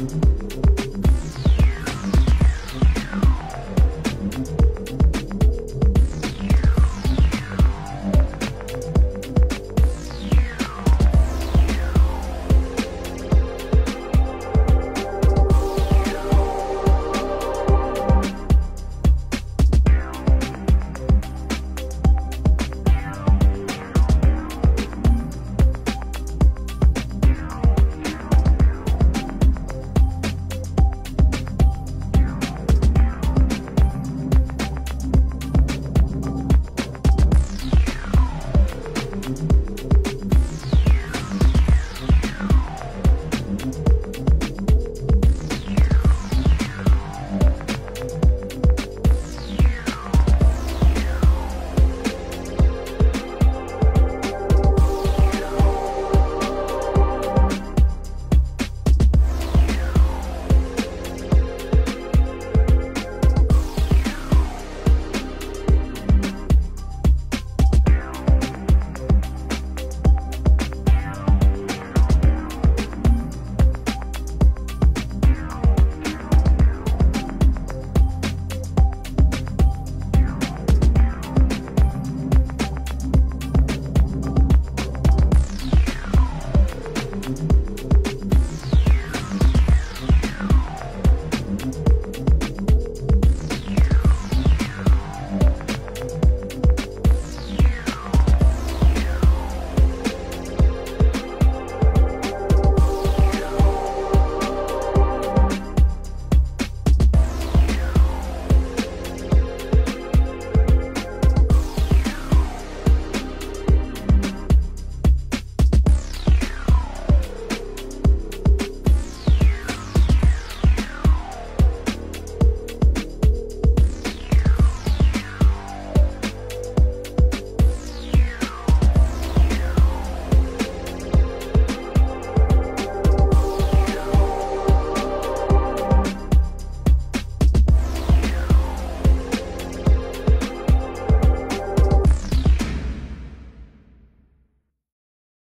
mm you.